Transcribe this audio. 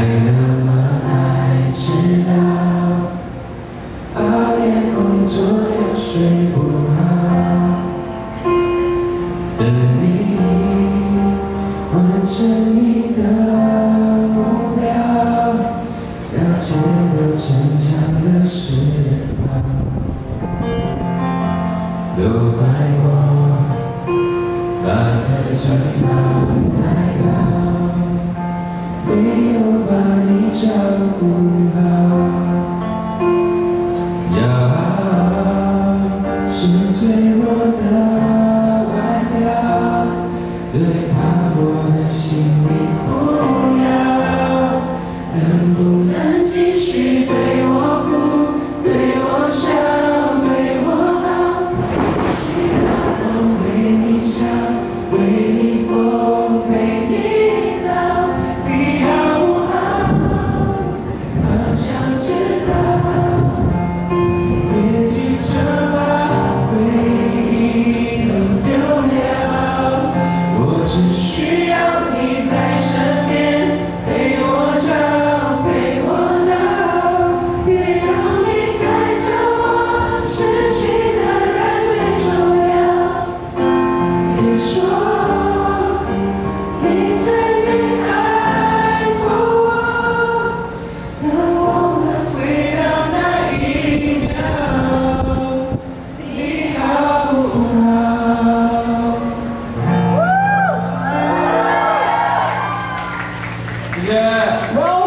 爱那么爱，迟到熬夜工作又睡不好，等你完成你的目标，要解我成长的时光，都怪我把自尊放太高。脆弱的外表，最怕 Yeah.